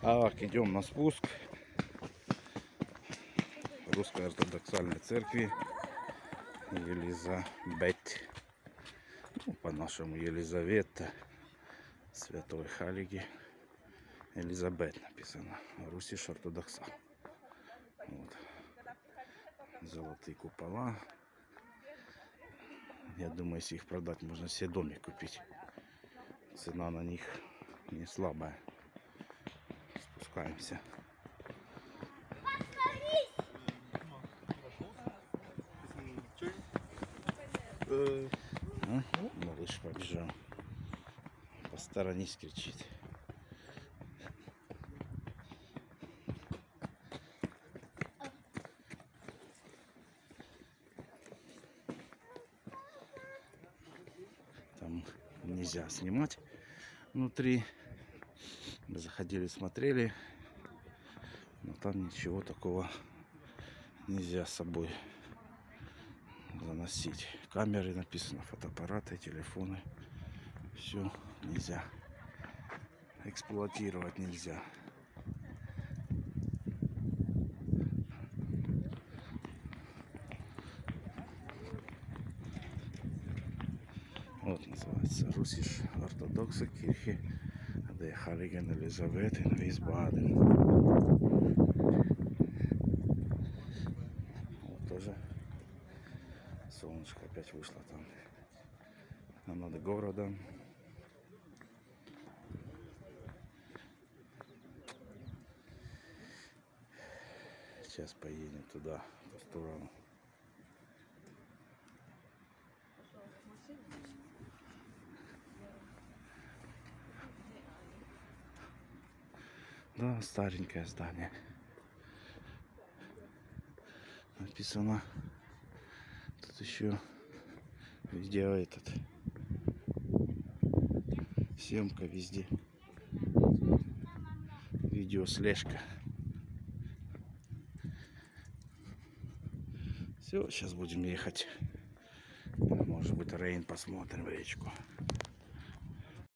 Так, идем на спуск Русской ортодоксальной церкви Елизабет. Ну, по-нашему Елизавета Святой Халиги. Елизабет написано. Русиш ортодокса. Вот. Золотые купола. Я думаю, если их продать, можно себе домик купить. Цена на них не слабая. Спускаемся. А? Малыш побежал. Посторонись, кричит. Там нельзя снимать внутри. Заходили, смотрели. Но там ничего такого нельзя с собой заносить. Камеры написано, фотоаппараты, телефоны. Все нельзя. Эксплуатировать нельзя. Вот называется Русиш ортодокса кирхи де Халиген Елизавет in Висбаден. Вот тоже солнышко опять вышло там. Нам надо города. Сейчас поедем туда, в ту сторону. Да, старенькое здание. Написано. Тут еще видео этот. Съемка везде. Видео слежка. Все, сейчас будем ехать. Может быть, Рейн посмотрим речку.